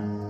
Mm-hmm.